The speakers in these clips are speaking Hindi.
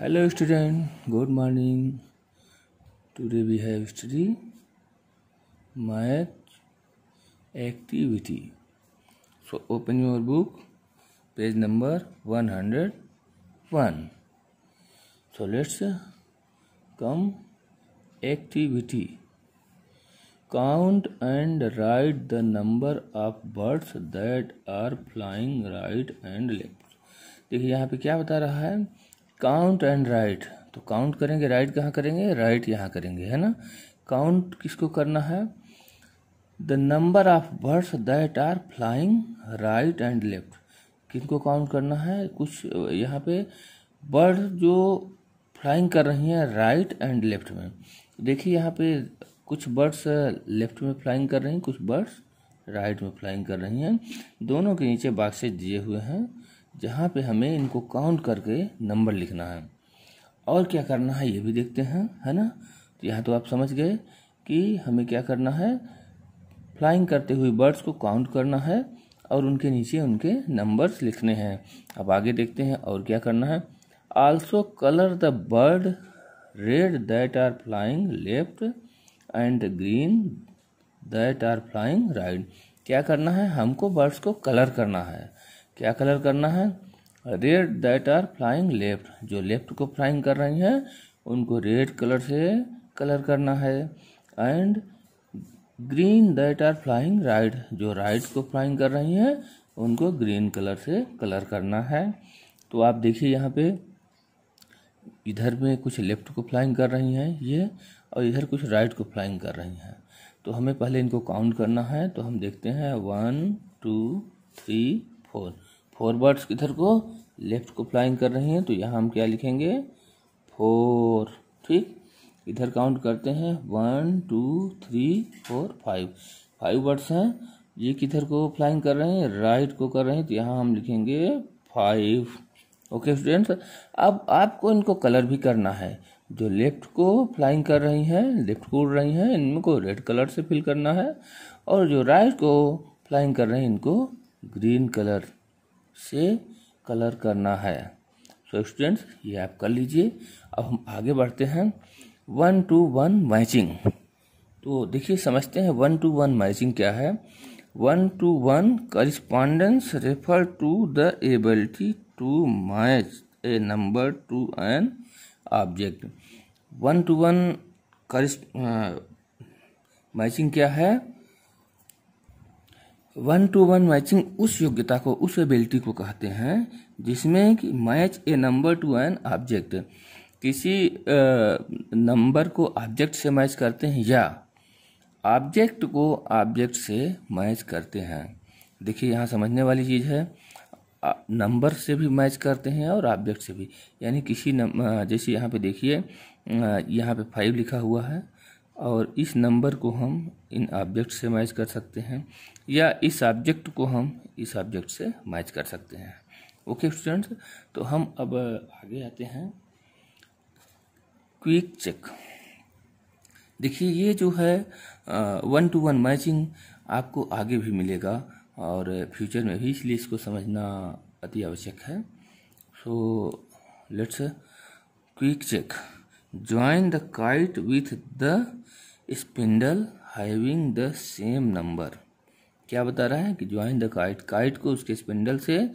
Hello student good morning today we have study math activity so open your book page number one hundred one so let's come activity count and write the number of birds that are flying right and left देखिए, यहाँ पे क्या बता रहा है? काउंट एंड राइट तो काउंट करेंगे राइट कहाँ करेंगे? राइट यहाँ करेंगे, है ना? काउंट किसको करना है? The number of birds that are flying right and left किनको काउंट करना है? कुछ, यहाँ पे बर्ड जो फ्लाइंग कर रही हैं राइट एंड लेफ़्ट में। देखिए यहाँ पे कुछ बर्ड्स लेफ़्ट में फ्लाइंग कर रही हैं, कुछ बर्ड्स राइट में फ्लाइंग कर रही हैं। दोनों के नीचे बॉक्सेज दिए हुए हैं। जहाँ पे हमें इनको काउंट करके नंबर लिखना है। और क्या करना है, ये भी देखते हैं, है ना? तो यहाँ तो आप समझ गए कि हमें क्या करना है फ्लाइंग करते हुए बर्ड्स को काउंट करना है और उनके नीचे उनके नंबर्स लिखने हैं। अब आगे देखते हैं और क्या करना है। Also colour the bird red that are flying left and green that are flying right क्या करना है, हमको बर्ड्स को कलर करना है। क्या कलर करना है? Red that are flying left जो लेफ़्ट को फ्लाइंग कर रही हैं, उनको रेड कलर से कलर करना है। And green that are flying right जो राइट को फ्लाइंग कर रही हैं, उनको ग्रीन कलर से कलर करना है। तो आप देखिए यहाँ पे, इधर में कुछ लेफ़्ट को फ्लाइंग कर रही हैं, ये, और इधर कुछ राइट को फ्लाइंग कर रही हैं। तो हमें पहले इनको काउंट करना है तो हम देखते हैं one two three four four birds किधर को लेफ़्ट को फ्लाइंग कर रही हैं तो यहाँ हम क्या लिखेंगे? फोर ठीक? इधर काउंट करते हैं one two three four five five birds हैं, ये किधर को फ्लाइंग कर रहे हैं? राइट को कर रहे हैं तो यहाँ हम लिखेंगे फाइव ओके स्टूडेंट्स अब आपको इनको कलर भी करना है। जो लेफ़्ट को फ्लाइंग कर रही हैं लेफ़्ट को उड़ रही हैं, इनको रेड कलर से फिल करना है। और जो राइट को फ्लाइंग कर रहे हैं, इनको ग्रीन कलर से कलर करना है। सो स्टूडेंट्स ये आप कर लीजिए। अब हम आगे बढ़ते हैं। वन टू वन मैचिंग तो देखिए, समझते हैं वन टू वन मैचिंग क्या है। One to one correspondence refer to the ability to match a number to an object one to one matching क्या है? वन टू वन मैचिंग उस योग्यता को, उस एबिलिटी को कहते हैं, जिसमें कि match a number to an object किसी नंबर को ऑब्जेक्ट से मैच करते हैं या ऑब्जेक्ट को ऑब्जेक्ट से मैच करते हैं. देखिए, यहाँ समझने वाली चीज़ है नंबर से भी मैच करते हैं और ऑब्जेक्ट से भी. यानी किसी जैसे यहाँ पे देखिए यहाँ पे फाइव लिखा हुआ है और इस नंबर को हम इन ऑब्जेक्ट से मैच कर सकते हैं, या इस ऑब्जेक्ट को हम इस ऑब्जेक्ट से मैच कर सकते हैं। ओके स्टूडेंट्स तो हम अब आगे आते हैं। क्विक चेक देखिए, ये जो है वन टू वन मैचिंग आपको आगे भी मिलेगा और फ्यूचर में भी, इसलिए इसको समझना अति आवश्यक है। So let's quick check join the kite with the spindle having the same number क्या बता रहा है कि ज्वाइन द काइट काइट को उसके स्पिंडल से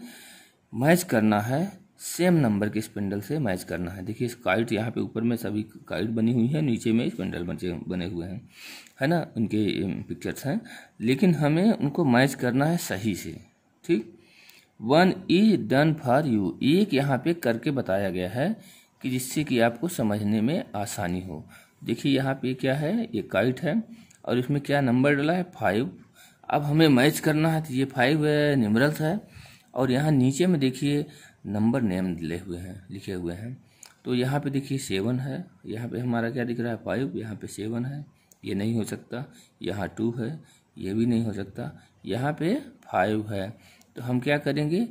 मैच करना है सेम नंबर के स्पिंडल से मैच करना है। देखिए, इस काइट यहाँ पे ऊपर में सभी काइट बनी हुई है, नीचे में स्पिंडल बचे, बने हुए हैं। है ना? उनके पिक्चर्स हैं। लेकिन हमें उनको मैच करना है सही से, ठीक? One is done for you एक यहाँ पे करके बताया गया है कि जिससे कि आपको समझने में आसानी हो। देखिए, यहाँ पे क्या है? ये काइट है और इसमें क्या नंबर डाला है? फाइव अब हमें मैच करना है तो ये फाइव निमरल्स है और यहाँ नीचे में देखिए नंबर नेम ले हुए हैं, लिखे हुए हैं। तो यहाँ पे देखिए सेवन है। यहाँ पे हमारा क्या दिख रहा है? फाइव यहाँ पे सेवन है। ये नहीं हो सकता। यहाँ टू है। ये भी नहीं हो सकता। यहाँ पे फाइव है। तो हम क्या करेंगे?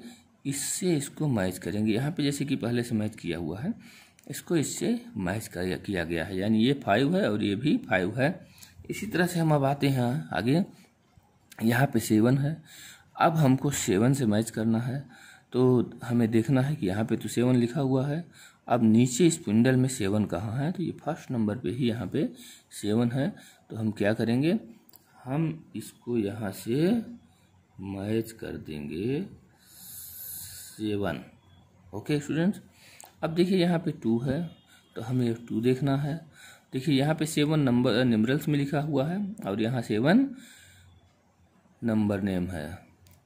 इससे इसको मैच करेंगे। यहाँ पे जैसे कि पहले से मैच किया हुआ है। इसको इससे मैच किया गया है। यानी ये फाइव है और ये भी फाइव है। इसी तरह से हम अब आते हैं आगे। यहाँ पे सेवन है। अब हमको सेवन से मैच करना है। तो हमें देखना है कि यहाँ पे तो सेवन लिखा हुआ है। अब नीचे स्पिंडल में सेवन कहाँ है? तो ये फ़र्स्ट नंबर पे ही यहाँ पे सेवन है। तो हम क्या करेंगे? हम इसको यहाँ से मैच कर देंगे सेवन ओके स्टूडेंट्स अब देखिए यहाँ पे टू है तो हमें टू देखना है। देखिए यहाँ पे सेवन नंबर निमरल्स में लिखा हुआ है, और यहाँ सेवन नंबर नेम है।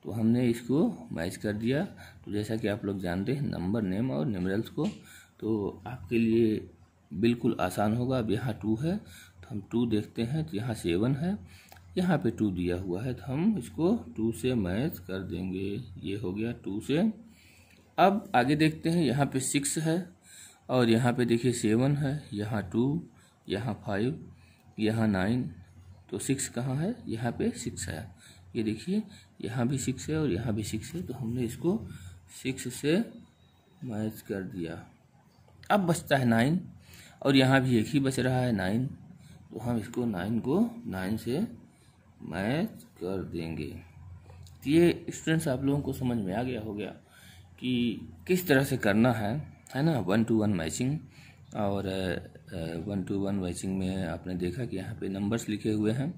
तो हमने इसको मैच कर दिया। तो जैसा कि आप लोग जानते हैं नंबर नेम और निमरल्स को तो आपके लिए बिल्कुल आसान होगा। अब यहाँ टू है तो हम टू देखते हैं। तो यहाँ सेवन है, यहाँ पे टू दिया हुआ है तो हम इसको टू से मैच कर देंगे। ये हो गया टू से अब आगे देखते हैं, यहाँ पे सिक्स है, और यहाँ पे देखिए सेवन है, यहाँ टू यहाँ फाइव यहाँ नाइन तो सिक्स कहाँ है? यहाँ पे सिक्स है ये देखिए, यहाँ भी सिक्स है और यहाँ भी सिक्स है तो हमने इसको सिक्स से मैच कर दिया। अब बचता है नाइन और यहाँ भी एक ही बच रहा है नाइन तो हम इसको नाइन को नाइन से मैच कर देंगे। तो ये स्टूडेंट्स आप लोगों को समझ में आ गया हो गया कि किस तरह से करना है है ना? वन टू वन मैचिंग और वन टू वन मैचिंग में आपने देखा कि यहाँ पे नंबर्स लिखे हुए हैं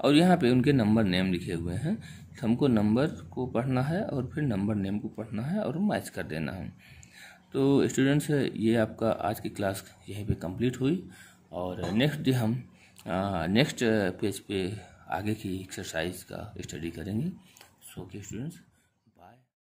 और यहाँ पे उनके नंबर नेम लिखे हुए हैं। तो हमको नंबर को पढ़ना है और फिर नंबर नेम को पढ़ना है और मैच कर देना है। तो स्टूडेंट्स ये आपका आज की क्लास यहीं पे कंप्लीट हुई और नेक्स्ट डे हम नेक्स्ट पेज पे आगे की एक्सरसाइज का स्टडी करेंगे। सो के स्टूडेंट्स